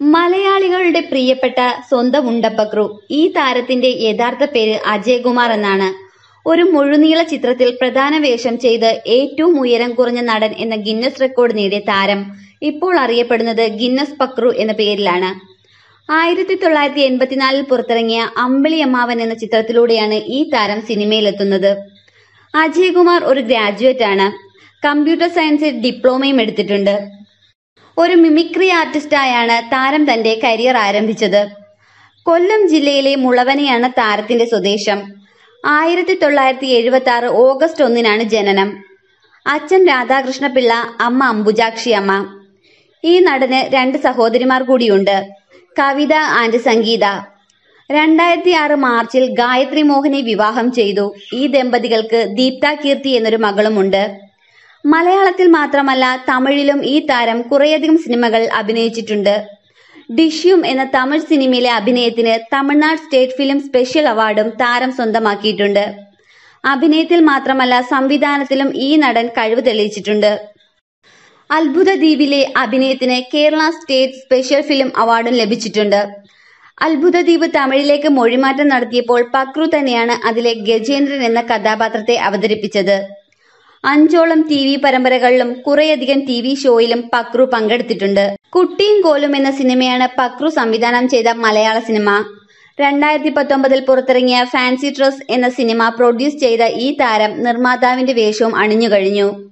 മലയാളികളുടെ പ്രിയപ്പെട്ട സ്വന്തം ഉണ്ടപ്പക്രു ഈ താരത്തിന്റെ യഥാർത്ഥ പേര് അജയകുമാർ എന്നാണ്. ഒരു മുഴുനീള ചിത്രത്തിൽ പ്രധാന വേഷം ചെയ്ത് ഏറ്റവും ഉയരം കുറഞ്ഞ നടൻ എന്ന ഗിന്നസ് റെക്കോർഡ് നേടിയ താരം ഇപ്പോൾ അറിയപ്പെടുന്നത് ഗിന്നസ് പക്രു എന്ന പേരിലാണ്. ആയിരത്തി തൊള്ളായിരത്തി എൺപത്തിനാലിൽ പുറത്തിറങ്ങിയ അമ്പിളി അമ്മാവൻ എന്ന ചിത്രത്തിലൂടെയാണ് ഈ താരം സിനിമയിലെത്തുന്നത്. അജയകുമാർ ഒരു ഗ്രാജുവേറ്റ് ആണ്. കമ്പ്യൂട്ടർ സയൻസിൽ ഡിപ്ലോമയും എടുത്തിട്ടുണ്ട്. ഒരു മിമിക്രി ആർട്ടിസ്റ്റായാണ് താരം തന്റെ കരിയർ ആരംഭിച്ചത്. കൊല്ലം ജില്ലയിലെ മുളവനെയാണ് താരത്തിന്റെ സ്വദേശം. ആയിരത്തി തൊള്ളായിരത്തി എഴുപത്തി ആറ് ഓഗസ്റ്റ് ഒന്നിനാണ് ജനനം. അച്ഛൻ രാധാകൃഷ്ണപിള്ള അമ്മ അംബുജാക്ഷി അമ്മ. ഈ നടന് രണ്ട് സഹോദരിമാർ കൂടിയുണ്ട്. കവിത ആൻഡ് സംഗീത. രണ്ടായിരത്തി ആറ് മാർച്ചിൽ ഗായത്രി മോഹനെ വിവാഹം ചെയ്തു. ഈ ദമ്പതികൾക്ക് ദീപ്ത കീർത്തി എന്നൊരു മകളുമുണ്ട്. മലയാളത്തിൽ മാത്രമല്ല തമിഴിലും ഈ താരം കുറേയധികം സിനിമകൾ അഭിനയിച്ചിട്ടുണ്ട്. ഡിഷ്യൂം എന്ന തമിഴ് സിനിമയിലെ അഭിനയത്തിന് തമിഴ്നാട് സ്റ്റേറ്റ് ഫിലിം സ്പെഷ്യൽ അവാർഡും താരം സ്വന്തമാക്കിയിട്ടുണ്ട്. അഭിനയത്തിൽ മാത്രമല്ല സംവിധാനത്തിലും ഈ നടൻ കഴിവ് തെളിയിച്ചിട്ടുണ്ട്. അത്ഭുത ദ്വീപിലെ അഭിനയത്തിന് കേരള സ്റ്റേറ്റ് സ്പെഷ്യൽ ഫിലിം അവാർഡും ലഭിച്ചിട്ടുണ്ട്. അത്ഭുത ദ്വീപ് തമിഴിലേക്ക് മൊഴിമാറ്റം നടത്തിയപ്പോൾ പക്രു തന്നെയാണ് അതിലെ ഗജേന്ദ്രൻ എന്ന കഥാപാത്രത്തെ അവതരിപ്പിച്ചത്. അഞ്ചോളം ടി വി പരമ്പരകളിലും കുറേയധികം ടി വി ഷോയിലും പക്രു പങ്കെടുത്തിട്ടുണ്ട്. കുട്ടിയും കോലും എന്ന സിനിമയാണ് പക്രു സംവിധാനം ചെയ്ത മലയാള സിനിമ. രണ്ടായിരത്തി പത്തൊമ്പതിൽ പുറത്തിറങ്ങിയ ഫാൻസി ഡ്രസ് എന്ന സിനിമ പ്രൊഡ്യൂസ് ചെയ്ത ഈ താരം നിർമ്മാതാവിന്റെ വേഷവും അണിഞ്ഞു കഴിഞ്ഞു.